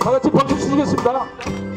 다 같이 박수 치겠습니다.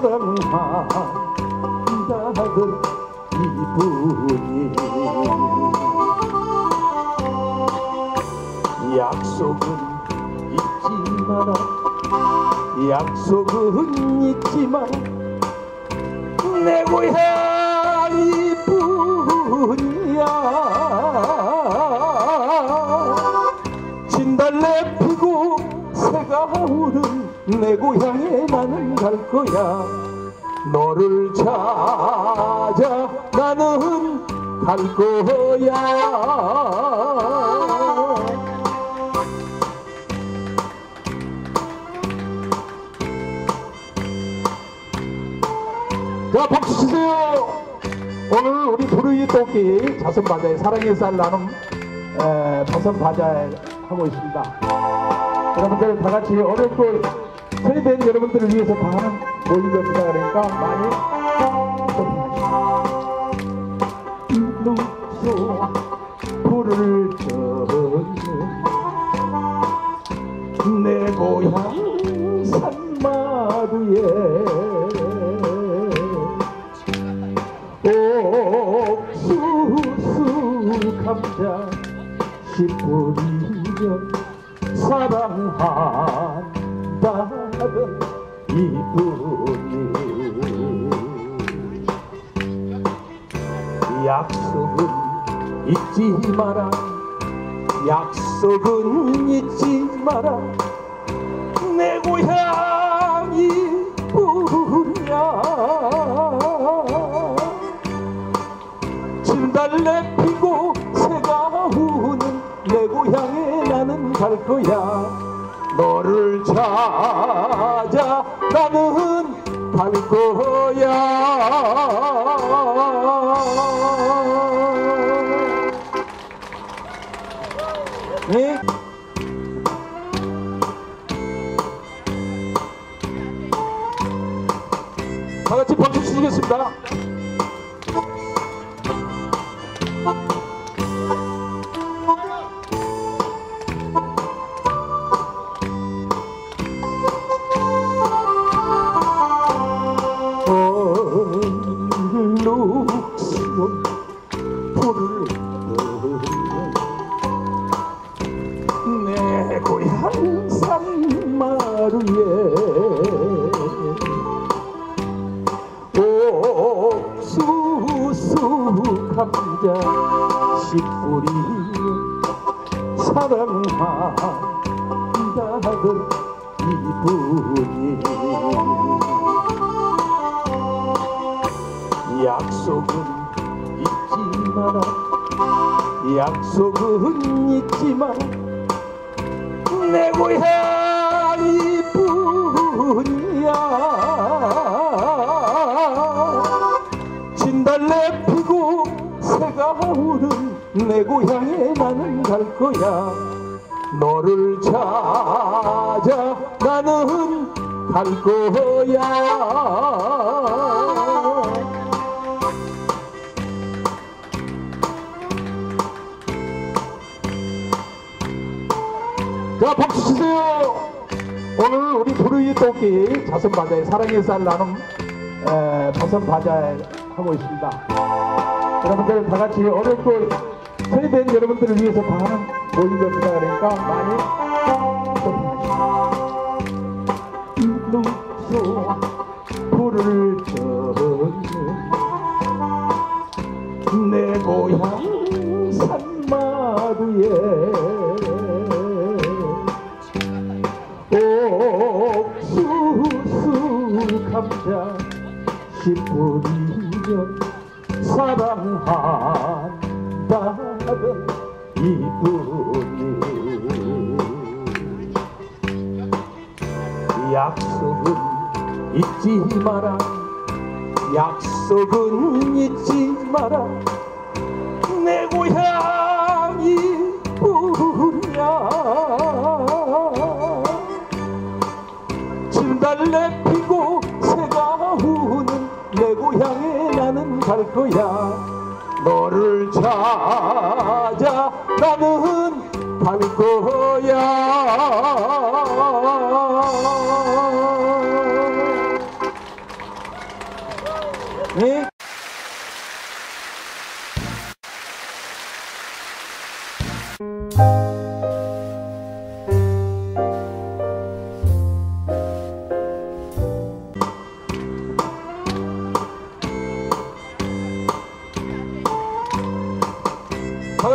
사랑한다던 이분이. 약속은 잊지 마라 약속은 잊지 마라 내 고향이 뿐이야. 진달래 새가 오른 내 고향에 나는 갈 거야. 너를 찾아 나는 갈 거야. 자 박수 치세요. 오늘 우리 부르이 토끼 자선 바자에 사랑의 쌀 나눔 에, 버선 바자에 하고 있습니다 여러분들 다 같이 어렵고 소리된 여러분들을 위해서 다 하는 모임이었습니다 그러니까 많이 눈소 불을 젓는 내 고향 산마루에 옥수수 감자 씨 뿌리며 사랑한다던 이분이 약속은 잊지 마라. 약속은 잊지 마라. 내 고향 고향에 나는 갈 거야 너를 찾아 나는 갈 거야 네? 다 같이 박수 치겠습니다. 산마루에 옥수수 감자 씨 뿌리며 사랑한다던 이분이. 약속은 잊지 마라 약속은 잊지 마라 내 고향이 뿐이야 진달래 피고 새가 오른 내 고향에 나는 갈 거야. 너를 찾아 나는 갈 거야. 자 박수 치세요 오늘 우리 부르이 토끼 자선 바자에 사랑의 쌀 나눔 에, 버선 바자에 하고 있습니다. 여러분들 다 같이 어렵고 소리된 여러분들을 위해서 다 하는 모임이었습니다. 그러니까 많이 눈소 불을 젓는 내 고향 산마루에 씨 뿌리며 사랑한다던 이뿐이. 약속은 잊지 마라. 약속은 잊지 마라 갈 거야 너를 찾아 나는 갈 거야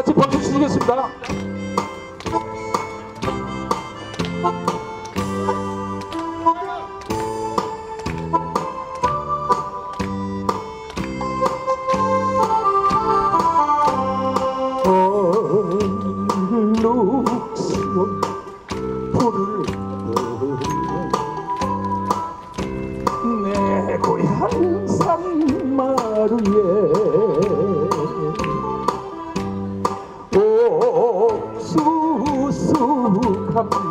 같이 박수 치시겠습니다. 내 고향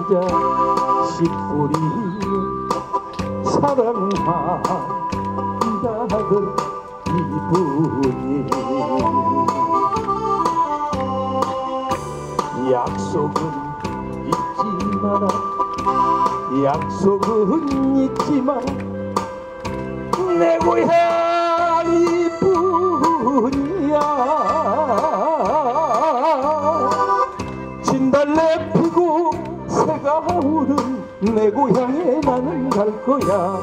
감자 씨뿌리 사랑한다던 이분이. 약속은 잊지 마라 약속은 잊지 마라 내 고향 가 우는 내 고향에 나는 갈 거야.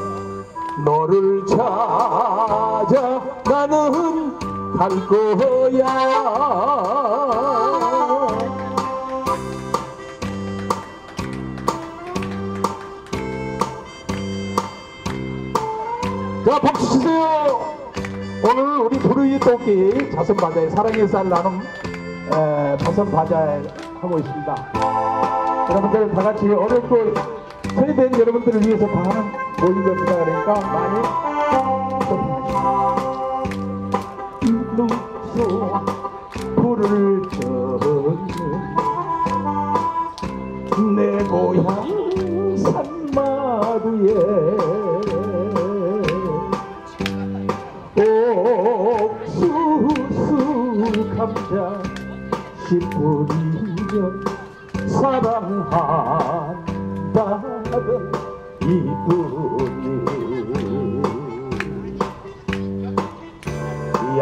너를 찾아 나는 갈 거야. 자 박수 치세요. 오늘 우리 부르이 토끼 자선바자의 사랑의 쌀 나눔 에, 자선바자 하고 있습니다 여러분들 다 같이 어렵고 소외된 여러분들을 위해서 다 하는 모임입니다 그러니까 많이 눈소 불을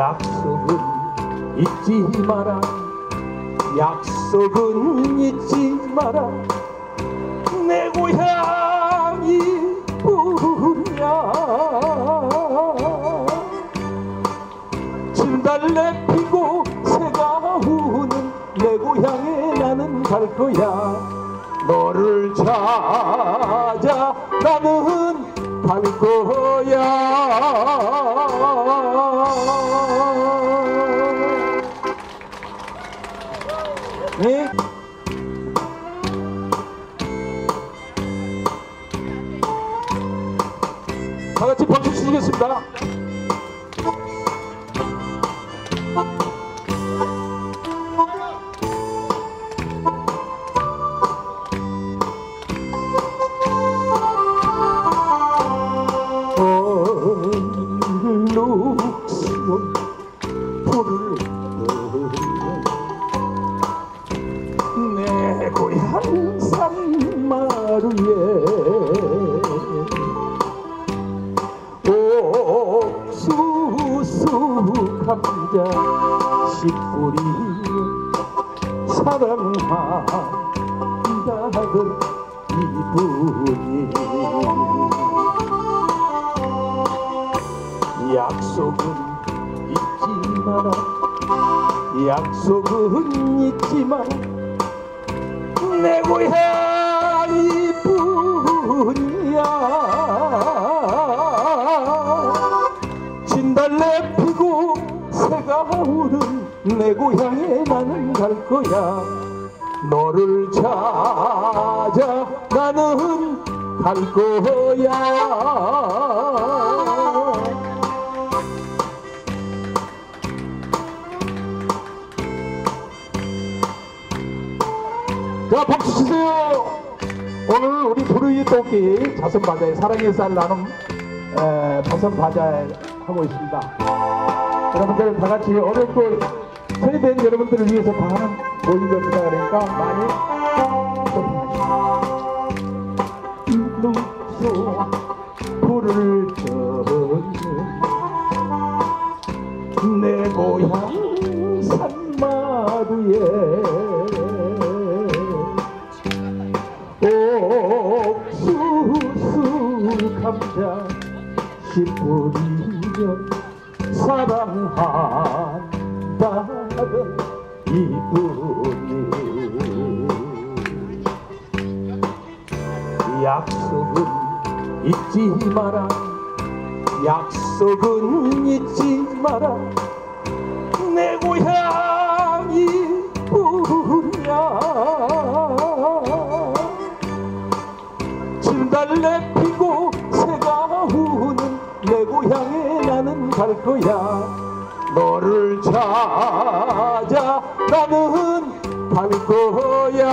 약속은 잊지 마라. 약속은 잊지 마라. 내 고향이 뿐이야 진달래 피고 새가 우는 내 고향에 나는 갈 거야. 너를 찾아 나는 갈 거야 네? 다 같이 박수 치시겠습니다. 산마루에 옥수수 감자 씨뿌리 사랑한다던 이분이 약속은 잊지 마라 약속은 잊지 마라 내 고향이 뿐이야. 진달래 피고 새가 우는 내 고향에 나는 갈 거야. 너를 찾아 나는 갈 거야 자 박수 치세요. 오늘 우리 부르이 토끼 자선 바자의 사랑의 쌀 나눔 에, 버선 바자 하고 있습니다. 여러분들 다 같이 어렵고 세대된 여러분들을 위해서 다 하는 모임입니다 그러니까 많이 눈속 불을 끄는 내 고향 산마루에 옥수수 감자 씨뿌리면 사랑한다던 이분이. 약속은 잊지 마라. 약속은 잊지 마라. 내 고향이 부르냐 진달래 갈 거야. 너를 찾아 나는 갈 거야